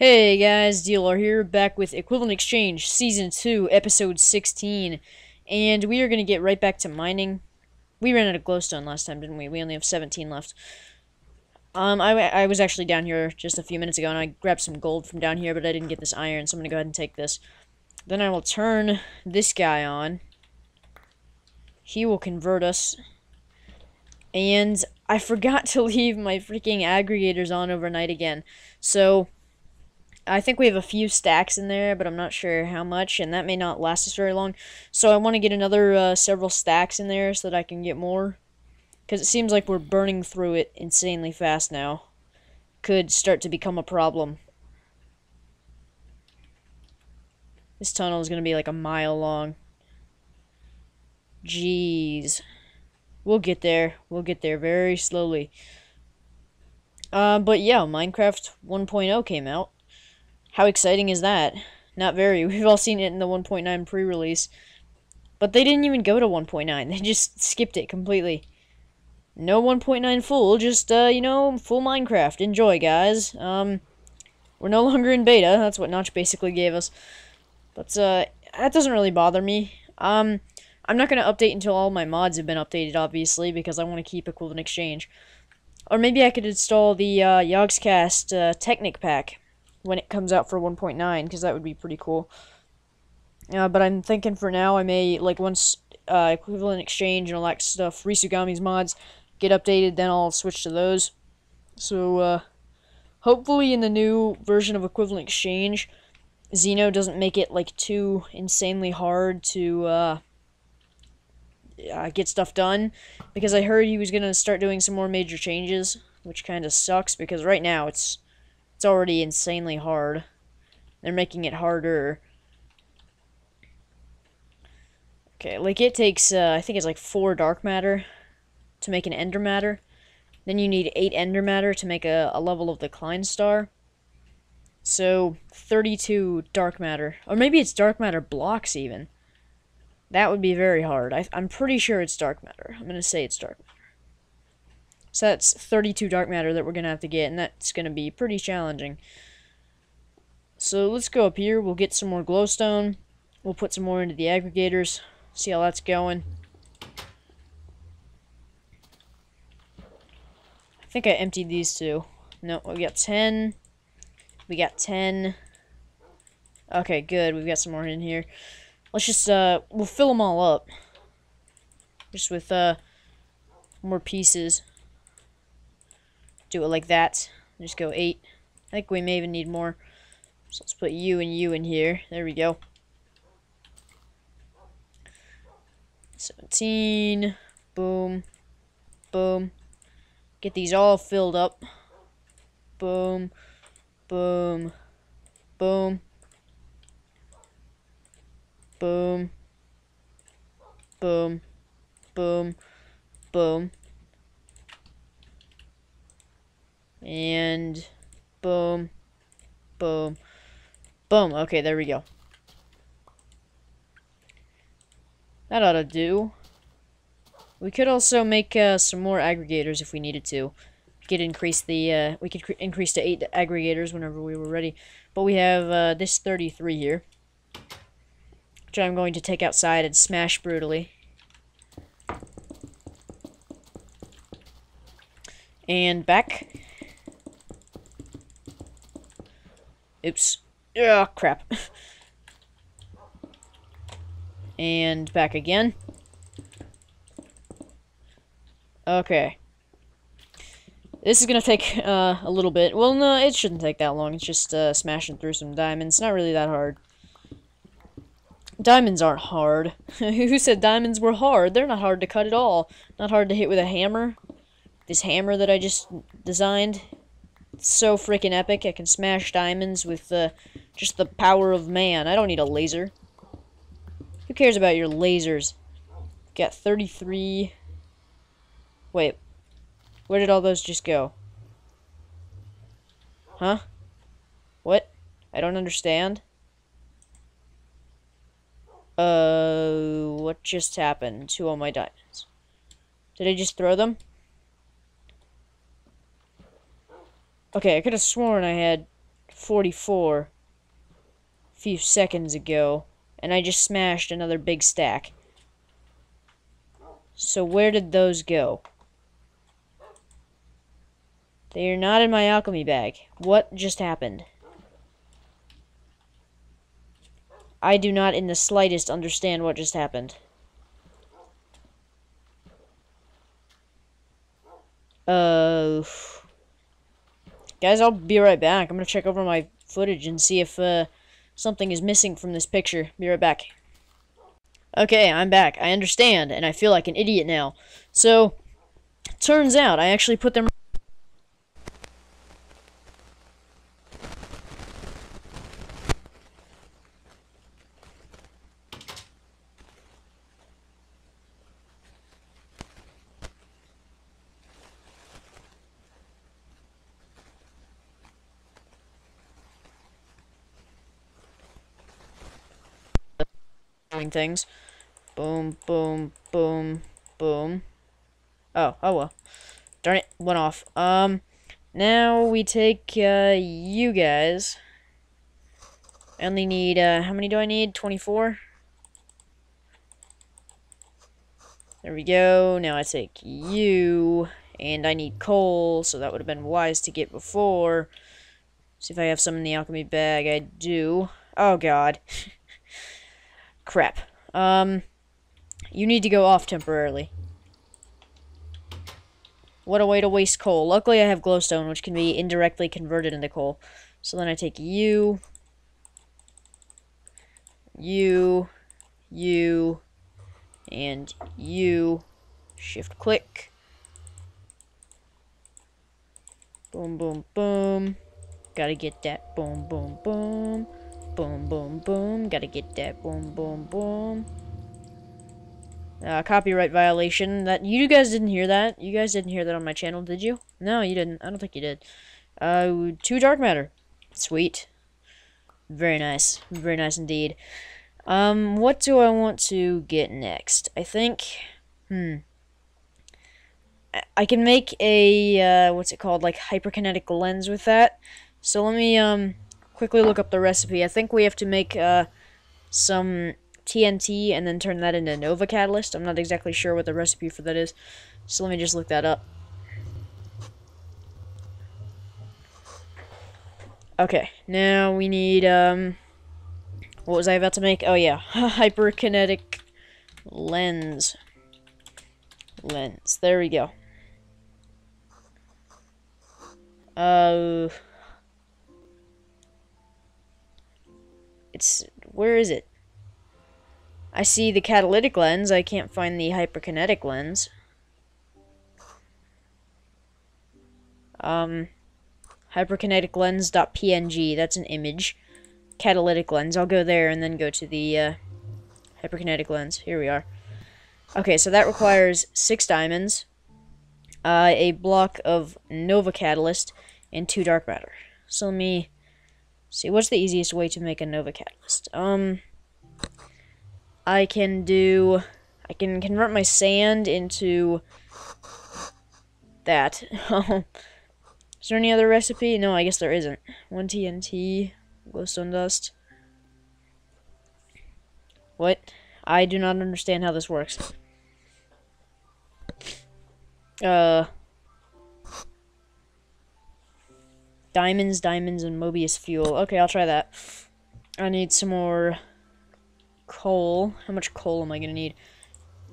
Hey guys, Dealer here, back with Equivalent Exchange Season 2, Episode 16. And we are going to get right back to mining. We ran out of glowstone last time, didn't we? We only have 17 left. Um, I, I was actually down here just a few minutes ago, and I grabbed some gold from down here, but I didn't get this iron, so I'm going to go ahead and take this. Then I will turn this guy on. He will convert us. And I forgot to leave my freaking aggregators on overnight again. So, I think we have a few stacks in there, but I'm not sure how much, and that may not last us very long. So I want to get another uh, several stacks in there so that I can get more. Because it seems like we're burning through it insanely fast now. Could start to become a problem. This tunnel is going to be like a mile long. Jeez. We'll get there. We'll get there very slowly. Uh, but yeah, Minecraft 1.0 came out. How exciting is that? Not very. We've all seen it in the 1.9 pre-release. But they didn't even go to 1.9. They just skipped it completely. No 1.9 full, just, uh, you know, full Minecraft. Enjoy, guys. Um, we're no longer in beta. That's what Notch basically gave us. But, uh, that doesn't really bother me. Um, I'm not going to update until all my mods have been updated, obviously, because I want to keep Equivalent Exchange. Or maybe I could install the, uh, Yogscast, uh, Technic pack when it comes out for 1.9 because that would be pretty cool. Uh, but I'm thinking for now I may like once uh, equivalent exchange and all that stuff, Risugami's mods get updated, then I'll switch to those. So uh, hopefully in the new version of equivalent exchange, Xeno doesn't make it like too insanely hard to uh, get stuff done because I heard he was gonna start doing some more major changes, which kind of sucks because right now it's it's already insanely hard. They're making it harder. Okay, like it takes, uh, I think it's like four dark matter to make an ender matter. Then you need eight ender matter to make a, a level of the Klein star. So, 32 dark matter. Or maybe it's dark matter blocks even. That would be very hard. I, I'm pretty sure it's dark matter. I'm going to say it's dark matter. So that's 32 dark matter that we're going to have to get, and that's going to be pretty challenging. So let's go up here. We'll get some more glowstone. We'll put some more into the aggregators. See how that's going. I think I emptied these two. No, we got 10. We got 10. Okay, good. We've got some more in here. Let's just, uh, we'll fill them all up. Just with, uh, more pieces do it like that. Just go 8. I think we may even need more. So let's put you and you in here. There we go. 17. Boom. Boom. Get these all filled up. Boom. Boom. Boom. Boom. Boom. Boom. Boom. And boom, boom, boom. Okay, there we go. That ought to do. We could also make uh, some more aggregators if we needed to. We could increase the uh, we could increase to eight aggregators whenever we were ready. But we have uh, this 33 here, which I'm going to take outside and smash brutally. And back. Oops. Oh, crap. and back again. Okay. This is gonna take uh, a little bit. Well, no, it shouldn't take that long. It's just uh, smashing through some diamonds. Not really that hard. Diamonds aren't hard. Who said diamonds were hard? They're not hard to cut at all. Not hard to hit with a hammer. This hammer that I just designed so freaking epic. I can smash diamonds with uh, just the power of man. I don't need a laser. Who cares about your lasers? Got 33. Wait. Where did all those just go? Huh? What? I don't understand. Uh, what just happened to all my diamonds? Did I just throw them? Okay, I could have sworn I had 44 a few seconds ago, and I just smashed another big stack. So where did those go? They are not in my alchemy bag. What just happened? I do not in the slightest understand what just happened. Uh, guys, I'll be right back. I'm gonna check over my footage and see if uh, something is missing from this picture. Be right back. Okay, I'm back. I understand, and I feel like an idiot now. So, turns out I actually put them things. Boom, boom, boom, boom. Oh, oh well. Darn it, went off. Um, now we take, uh, you guys. I only need, uh, how many do I need? 24? There we go. Now I take you, and I need coal, so that would have been wise to get before. See if I have some in the alchemy bag. I do. Oh, God. Crap. Um, you need to go off temporarily. What a way to waste coal. Luckily, I have glowstone, which can be indirectly converted into coal. So then I take you, you, you, and you. Shift click. Boom, boom, boom. Gotta get that. Boom, boom, boom. Boom, boom, boom. Gotta get that. Boom, boom, boom. Uh, copyright violation. That You guys didn't hear that? You guys didn't hear that on my channel, did you? No, you didn't. I don't think you did. Uh, two dark matter. Sweet. Very nice. Very nice indeed. Um, what do I want to get next? I think, hmm. I can make a, uh, what's it called, like hyperkinetic lens with that. So let me, um, quickly look up the recipe. I think we have to make uh, some TNT and then turn that into Nova Catalyst. I'm not exactly sure what the recipe for that is, so let me just look that up. Okay, now we need, um, what was I about to make? Oh yeah, hyperkinetic lens. Lens, there we go. Uh... It's, where is it? I see the catalytic lens, I can't find the hyperkinetic lens. Um, hyperkinetic lens.png, that's an image. Catalytic lens, I'll go there and then go to the uh, hyperkinetic lens. Here we are. Okay, so that requires six diamonds, uh, a block of Nova Catalyst, and two dark matter. So let me see, what's the easiest way to make a Nova Catalyst? Um, I can do, I can convert my sand into that. Is there any other recipe? No, I guess there isn't. One TNT, glowstone dust. What? I do not understand how this works. Uh... Diamonds, diamonds, and Mobius fuel. Okay, I'll try that. I need some more coal. How much coal am I going to need?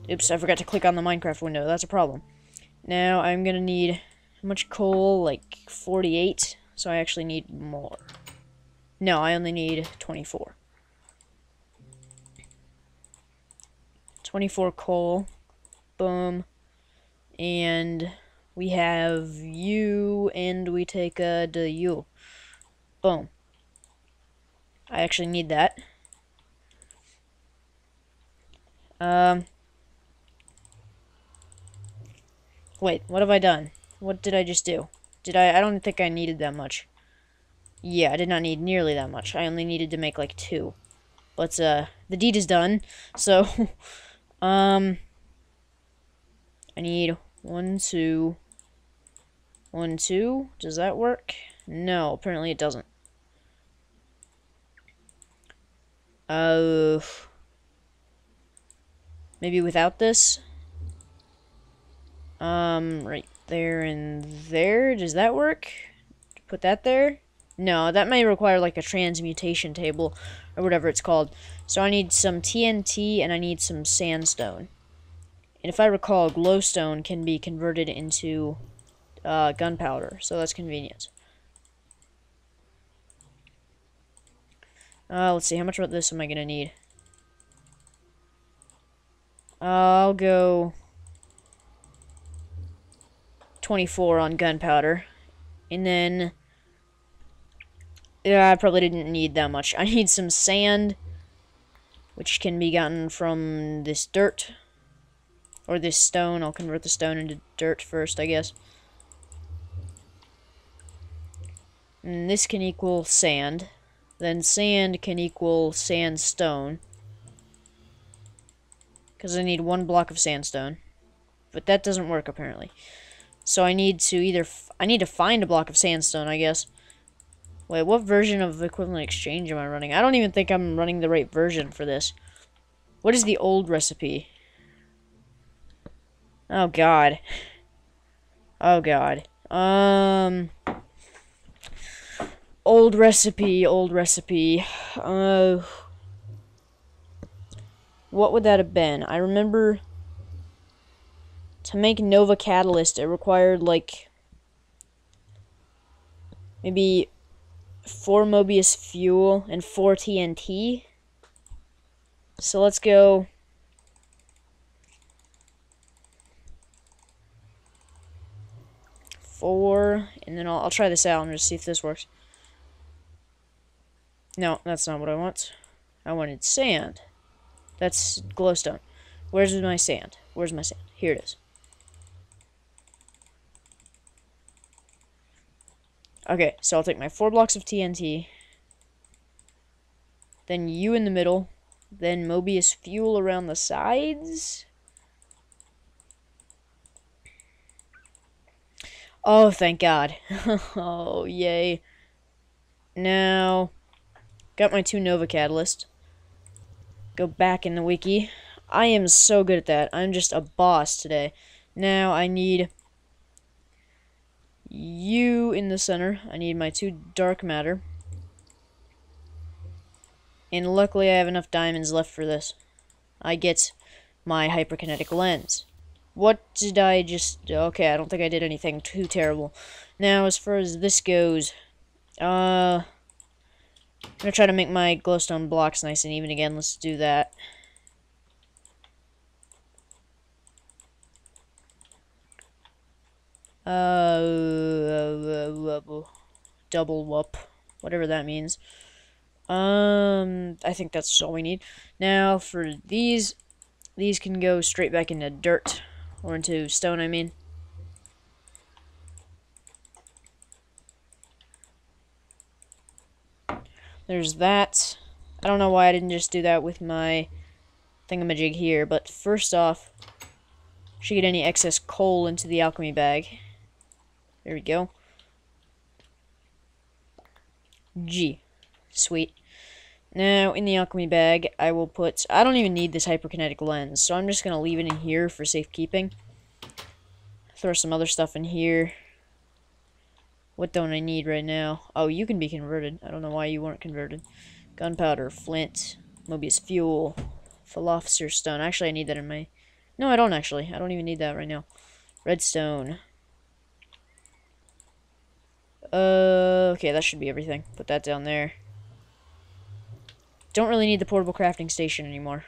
Oops, I forgot to click on the Minecraft window. That's a problem. Now, I'm going to need... How much coal? Like, 48. So I actually need more. No, I only need 24. 24 coal. Boom. And we have you, and we take uh, the you. Boom. I actually need that. Um. Wait, what have I done? What did I just do? Did I? I don't think I needed that much. Yeah, I did not need nearly that much. I only needed to make like two. But, uh, the deed is done. So, um, I need one, two, one, two. Does that work? No, apparently it doesn't. Uh, maybe without this? Um, right there and there. Does that work? Put that there? No, that may require like a transmutation table or whatever it's called. So I need some TNT and I need some sandstone. And if I recall, glowstone can be converted into uh, gunpowder, so that's convenient. Uh, let's see, how much of this am I going to need? I'll go 24 on gunpowder. And then... Yeah, I probably didn't need that much. I need some sand, which can be gotten from this dirt. Or this stone. I'll convert the stone into dirt first, I guess. And this can equal sand. Then sand can equal sandstone. Because I need one block of sandstone. But that doesn't work, apparently. So I need to either... I need to find a block of sandstone, I guess. Wait, what version of equivalent exchange am I running? I don't even think I'm running the right version for this. What is the old recipe? Oh, God. Oh, God. Um old recipe, old recipe. Uh, what would that have been? I remember to make Nova Catalyst, it required like maybe four Mobius fuel and four TNT. So let's go. Four, and then I'll, I'll try this out and just see if this works. No, that's not what I want. I wanted sand. That's glowstone. Where's my sand? Where's my sand? Here it is. Okay, so I'll take my four blocks of TNT. Then you in the middle. Then Mobius fuel around the sides. Oh, thank God. oh, yay. Now, Got my two Nova Catalyst. Go back in the wiki. I am so good at that. I'm just a boss today. Now I need you in the center. I need my two dark matter. And luckily I have enough diamonds left for this. I get my hyperkinetic lens. What did I just... Okay, I don't think I did anything too terrible. Now, as far as this goes... Uh... I'm gonna try to make my glowstone blocks nice and even again. Let's do that. Uh, double whoop, whatever that means. Um, I think that's all we need. Now, for these, these can go straight back into dirt, or into stone, I mean. There's that. I don't know why I didn't just do that with my thingamajig here, but first off, should get any excess coal into the alchemy bag. There we go. G. Sweet. Now, in the alchemy bag, I will put... I don't even need this hyperkinetic lens, so I'm just going to leave it in here for safekeeping. Throw some other stuff in here. What don't I need right now? Oh, you can be converted. I don't know why you weren't converted. Gunpowder, flint, Mobius fuel, philosopher's stone. Actually, I need that in my... No, I don't actually. I don't even need that right now. Redstone. Uh, okay, that should be everything. Put that down there. Don't really need the portable crafting station anymore.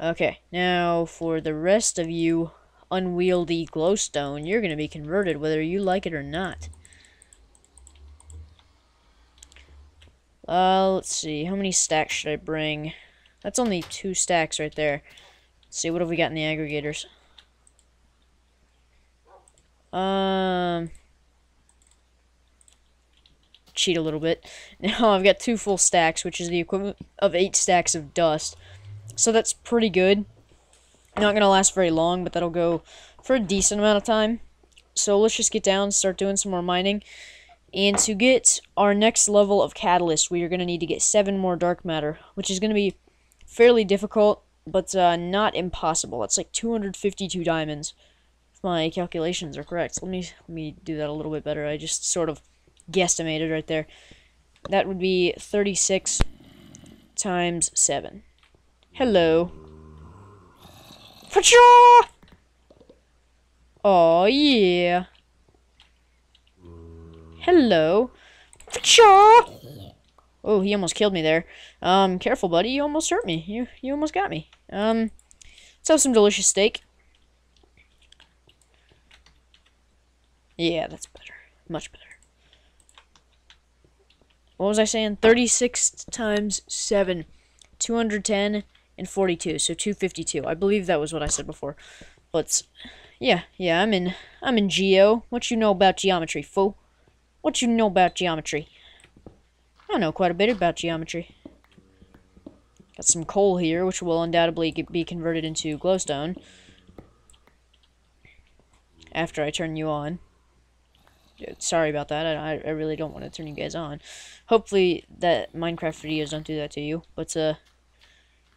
Okay, now for the rest of you unwieldy glowstone, you're going to be converted whether you like it or not. Uh, let's see. How many stacks should I bring? That's only two stacks right there. Let's see, what have we got in the aggregators? Um... Cheat a little bit. Now I've got two full stacks, which is the equivalent of eight stacks of dust. So that's pretty good. Not going to last very long, but that'll go for a decent amount of time. So let's just get down, start doing some more mining. And to get our next level of catalyst, we are going to need to get seven more dark matter, which is going to be fairly difficult, but uh, not impossible. It's like 252 diamonds, if my calculations are correct. Let me let me do that a little bit better. I just sort of guesstimated right there. That would be 36 times 7. Hello. Pacha! Oh, yeah. Hello. Pacha! Oh, he almost killed me there. Um, careful, buddy. You almost hurt me. You you almost got me. Um, let's have some delicious steak. Yeah, that's better. Much better. What was I saying? 36 times 7. 210 and 42. So 252. I believe that was what I said before. But, yeah. Yeah, I'm in, I'm in Geo. What you know about geometry, fool? What you know about geometry? I know quite a bit about geometry. Got some coal here, which will undoubtedly be converted into glowstone. After I turn you on. Sorry about that. I, I really don't want to turn you guys on. Hopefully that Minecraft videos don't do that to you. But uh,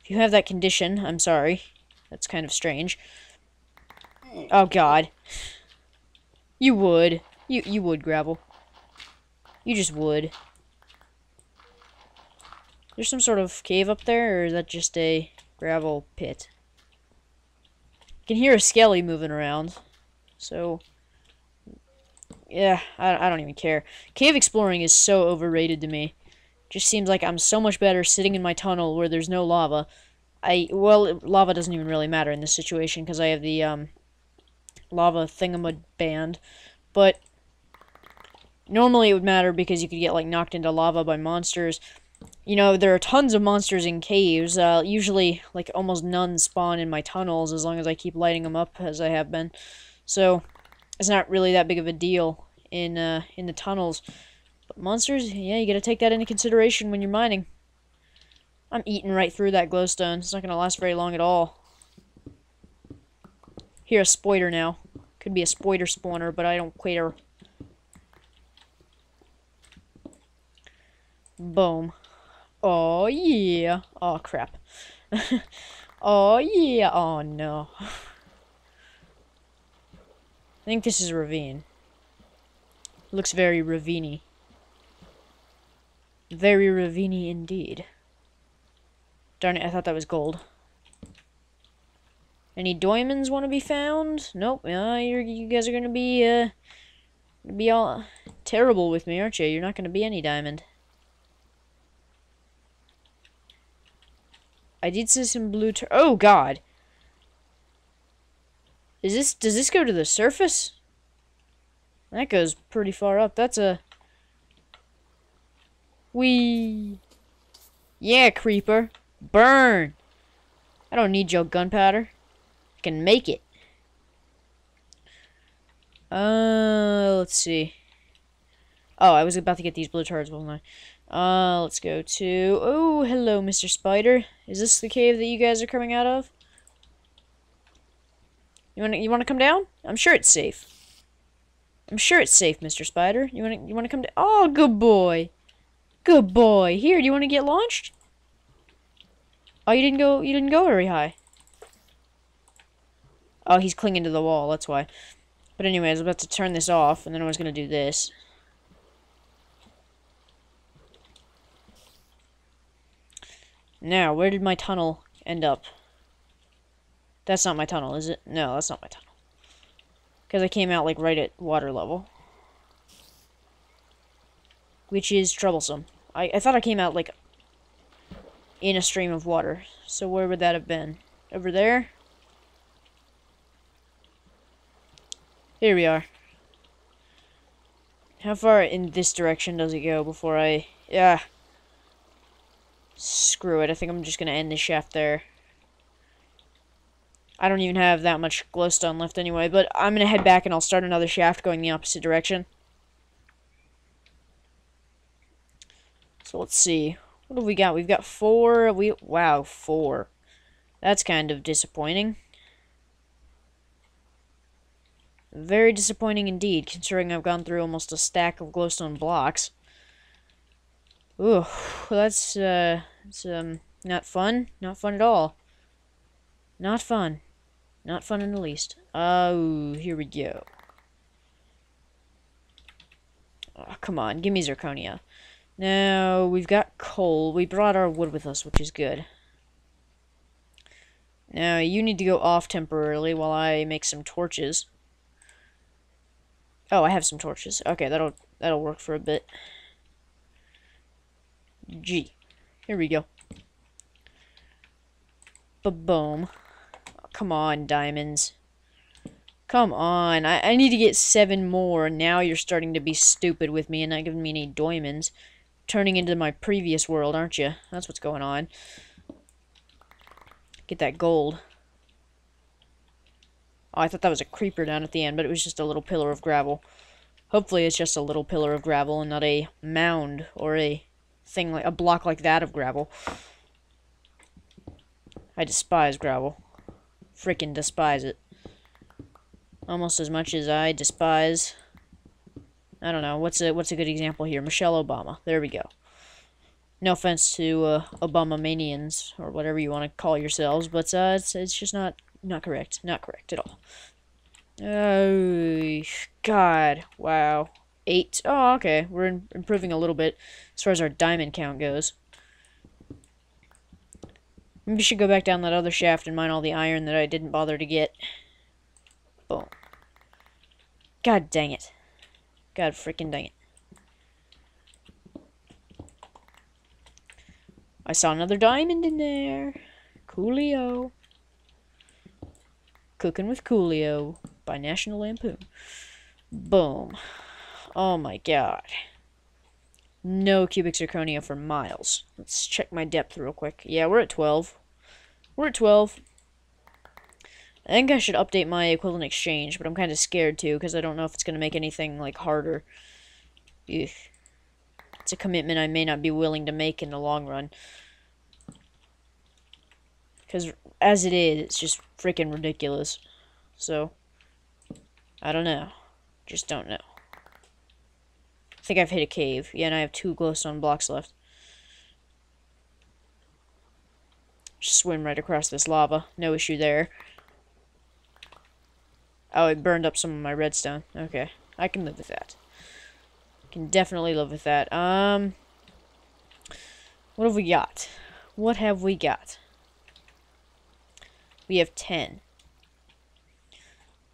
if you have that condition, I'm sorry. That's kind of strange. Oh God. You would. You you would gravel. You just would. There's some sort of cave up there, or is that just a gravel pit? I can hear a skelly moving around. So, yeah, I, I don't even care. Cave exploring is so overrated to me. Just seems like I'm so much better sitting in my tunnel where there's no lava. I well, lava doesn't even really matter in this situation because I have the um, lava thingamad band, but normally it would matter because you could get like knocked into lava by monsters. You know, there are tons of monsters in caves. Uh, usually, like almost none spawn in my tunnels as long as I keep lighting them up as I have been. So it's not really that big of a deal in uh, in the tunnels. Monsters, yeah, you gotta take that into consideration when you're mining. I'm eating right through that glowstone. It's not gonna last very long at all. Here, a spoiler now. Could be a spoiler spawner, but I don't care. Boom. Oh, yeah. Oh, crap. oh, yeah. Oh, no. I think this is ravine. Looks very ravine Very ravine indeed. Darn it, I thought that was gold. Any diamonds want to be found? Nope. Uh, you guys are going to be, uh, be all terrible with me, aren't you? You're not going to be any diamond. I did see some blue Oh, God. Is this, does this go to the surface? That goes pretty far up. That's a... Wee. Yeah, creeper. Burn. I don't need your gunpowder. I can make it. Uh, let's see. Oh, I was about to get these blue turds, wasn't I? Uh, let's go to... Oh, hello, Mr. Spider. Is this the cave that you guys are coming out of? You want to you want to come down? I'm sure it's safe. I'm sure it's safe, Mr. Spider. You want to you want to come down? Oh, good boy. Good boy. Here, do you want to get launched? Oh, you didn't go you didn't go very high. Oh, he's clinging to the wall, that's why. But anyway, I was about to turn this off, and then I was going to do this. Now, where did my tunnel end up? That's not my tunnel, is it? No, that's not my tunnel. Because I came out, like, right at water level. Which is troublesome. I, I thought I came out, like, in a stream of water. So where would that have been? Over there? Here we are. How far in this direction does it go before I... Yeah. Screw it. I think I'm just going to end the shaft there. I don't even have that much glowstone left anyway, but I'm going to head back and I'll start another shaft going the opposite direction. So let's see. What have we got? We've got four. We Wow, four. That's kind of disappointing. Very disappointing indeed, considering I've gone through almost a stack of glowstone blocks. Ooh, that's, uh, it's, um, not fun. Not fun at all. Not fun. Not fun in the least. Oh, here we go. Oh, come on, give me zirconia. Now, we've got coal. We brought our wood with us, which is good. Now, you need to go off temporarily while I make some torches. Oh, I have some torches. Okay, that'll that'll work for a bit. G. Here we go. Ba-boom. Come on, diamonds. Come on. I, I need to get seven more. Now you're starting to be stupid with me and not giving me any diamonds. Turning into my previous world, aren't you? That's what's going on. Get that gold. Oh, I thought that was a creeper down at the end, but it was just a little pillar of gravel. Hopefully it's just a little pillar of gravel and not a mound or a thing like a block like that of gravel. I despise gravel. Freaking despise it. Almost as much as I despise I don't know, what's a what's a good example here? Michelle Obama. There we go. No offense to uh, Obama manians or whatever you want to call yourselves, but uh, it's it's just not not correct, not correct at all. Oh God! Wow, eight. Oh, okay, we're in, improving a little bit as far as our diamond count goes. Maybe should go back down that other shaft and mine all the iron that I didn't bother to get. Boom. God dang it. God freaking dang it. I saw another diamond in there. Coolio. Cooking with Coolio by National Lampoon. Boom. Oh my god. No cubic zirconia for miles. Let's check my depth real quick. Yeah, we're at 12. We're at 12. I think I should update my equivalent exchange, but I'm kind of scared too, because I don't know if it's going to make anything, like, harder. It's a commitment I may not be willing to make in the long run. Because as it is, it's just freaking ridiculous. So, I don't know. Just don't know. I think I've hit a cave. Yeah, and I have two glowstone blocks left. Just swim right across this lava. No issue there. Oh, it burned up some of my redstone. Okay. I can live with that. Can definitely live with that. Um, what have we got? What have we got? We have 10.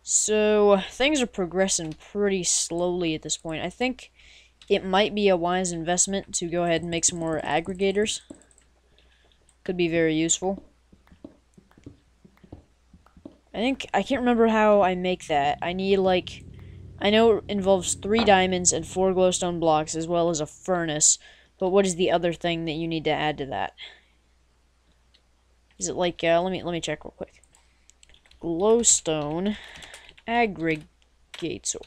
So, things are progressing pretty slowly at this point. I think it might be a wise investment to go ahead and make some more aggregators. Could be very useful. I think, I can't remember how I make that. I need, like, I know it involves three diamonds and four glowstone blocks, as well as a furnace. But what is the other thing that you need to add to that? Is it like, uh, let me, let me check real quick. Glowstone aggregator.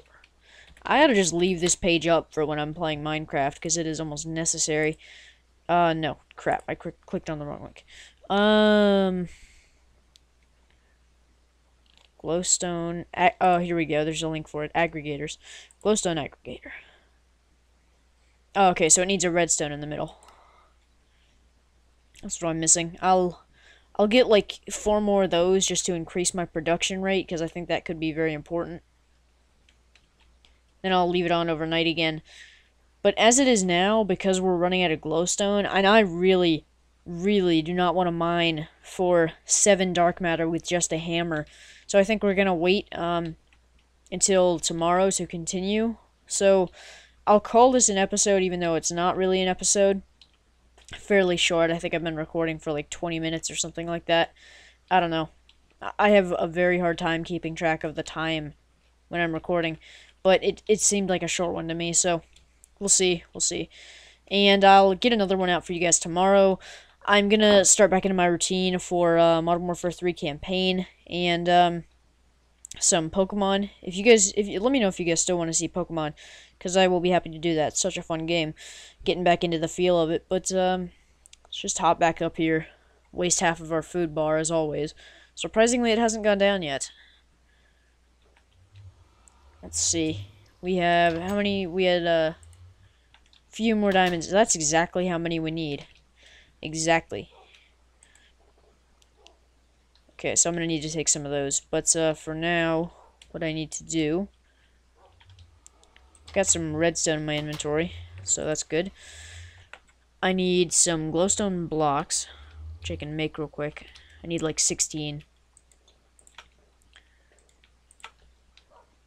I ought to just leave this page up for when I'm playing Minecraft, because it is almost necessary. Uh, no. Crap, I clicked on the wrong link. Um... Glowstone. Oh, here we go. There's a link for it. Aggregators. Glowstone aggregator. Oh, okay, so it needs a redstone in the middle. That's what I'm missing. I'll I'll get like four more of those just to increase my production rate because I think that could be very important. Then I'll leave it on overnight again. But as it is now, because we're running out of glowstone, and I really, really do not want to mine for seven dark matter with just a hammer. So I think we're going to wait um, until tomorrow to continue. So I'll call this an episode even though it's not really an episode. Fairly short. I think I've been recording for like 20 minutes or something like that. I don't know. I have a very hard time keeping track of the time when I'm recording. But it, it seemed like a short one to me, so we'll see. We'll see. And I'll get another one out for you guys tomorrow. I'm gonna start back into my routine for uh, Modern Warfare 3 campaign and um, some Pokemon. If you guys, if you, let me know if you guys still want to see Pokemon, because I will be happy to do that. It's such a fun game, getting back into the feel of it. But um, let's just hop back up here, waste half of our food bar as always. Surprisingly, it hasn't gone down yet. Let's see. We have, how many, we had a few more diamonds. That's exactly how many we need. Exactly. Okay, so I'm going to need to take some of those. But uh, for now, what I need to do... Got some redstone in my inventory, so that's good. I need some glowstone blocks, which I can make real quick. I need like 16.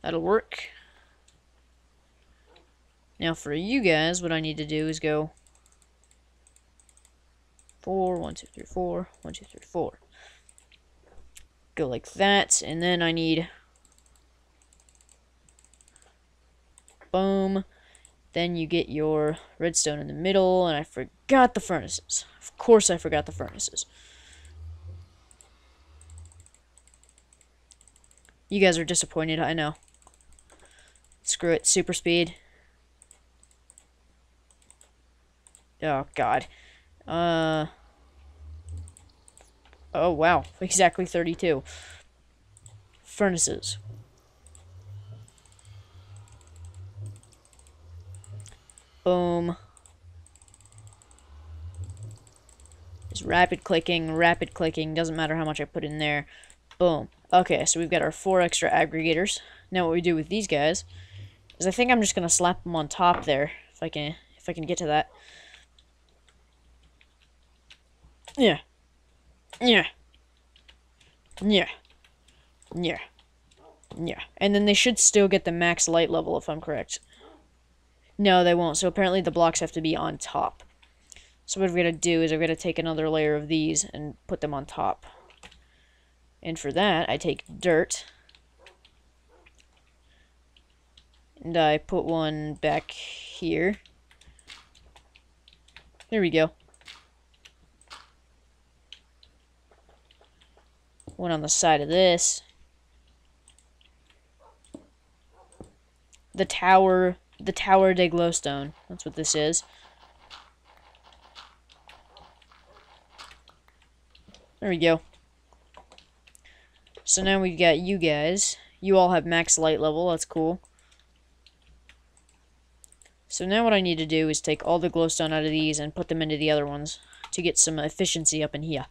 That'll work. Now for you guys, what I need to do is go four, one, two, three, four, one, two, three, four. Go like that, and then I need boom. Then you get your redstone in the middle, and I forgot the furnaces. Of course I forgot the furnaces. You guys are disappointed, I know. Screw it, super speed. Oh, God. Uh... Oh, wow. Exactly 32. Furnaces. Boom. Just rapid clicking, rapid clicking. Doesn't matter how much I put in there. Boom. Okay, so we've got our four extra aggregators. Now what we do with these guys is I think I'm just gonna slap them on top there if I can if I can get to that. Yeah. Yeah. Yeah. Yeah. Yeah. And then they should still get the max light level if I'm correct. No, they won't. So apparently the blocks have to be on top. So what we're going to do is we're going to take another layer of these and put them on top. And for that, I take dirt. And I put one back here. There we go. One on the side of this. The tower the Tower de Glowstone. That's what this is. There we go. So now we've got you guys. You all have max light level. That's cool. So now what I need to do is take all the glowstone out of these and put them into the other ones to get some efficiency up in here.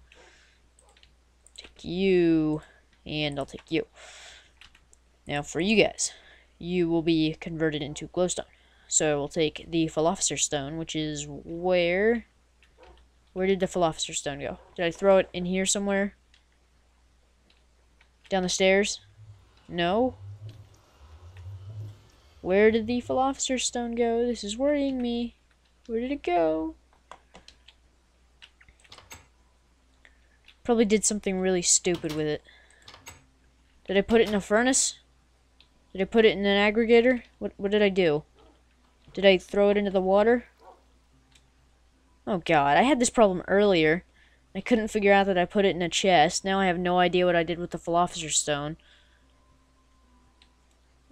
Take you, and I'll take you. Now for you guys you will be converted into glowstone. So we'll take the Philosopher's Stone, which is where... Where did the Philosopher's Stone go? Did I throw it in here somewhere? Down the stairs? No? Where did the Philosopher's Stone go? This is worrying me. Where did it go? Probably did something really stupid with it. Did I put it in a furnace? Did I put it in an aggregator? What, what did I do? Did I throw it into the water? Oh god, I had this problem earlier. I couldn't figure out that I put it in a chest. Now I have no idea what I did with the Philosopher's Stone.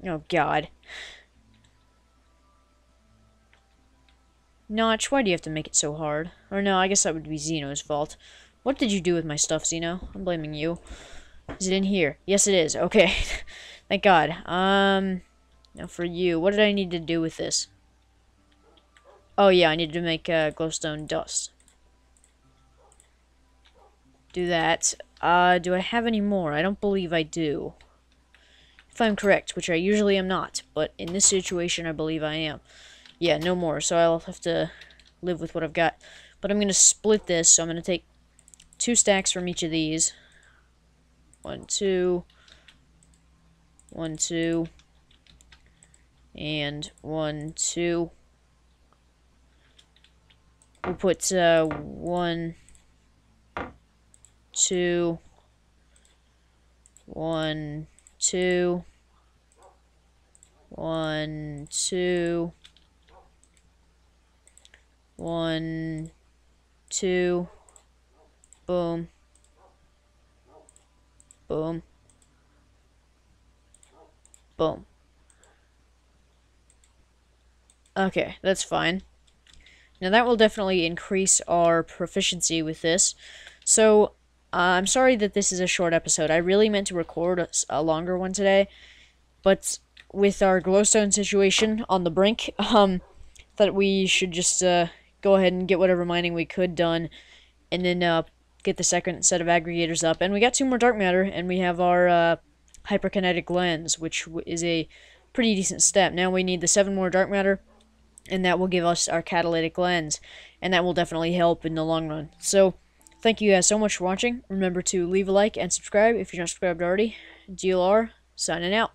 Oh god. Notch, why do you have to make it so hard? Or no, I guess that would be Xeno's fault. What did you do with my stuff, Xeno? I'm blaming you. Is it in here? Yes, it is. Okay. Thank God. Um, now for you, what did I need to do with this? Oh yeah, I needed to make uh, glowstone dust. Do that. Uh, do I have any more? I don't believe I do. If I'm correct, which I usually am not, but in this situation I believe I am. Yeah, no more, so I'll have to live with what I've got. But I'm going to split this, so I'm going to take two stacks from each of these. One, two, one, two. And one, two. We'll put uh, one, two, one, two, one, two, one, two, boom, boom. Boom. Okay, that's fine. Now that will definitely increase our proficiency with this. So, uh, I'm sorry that this is a short episode. I really meant to record a, a longer one today. But with our glowstone situation on the brink, um, thought we should just uh, go ahead and get whatever mining we could done, and then uh, get the second set of aggregators up. And we got two more dark matter, and we have our uh, hyperkinetic lens, which is a pretty decent step. Now we need the seven more dark matter, and that will give us our catalytic lens, and that will definitely help in the long run. So, thank you guys so much for watching. Remember to leave a like and subscribe if you're not subscribed already. DLR, signing out.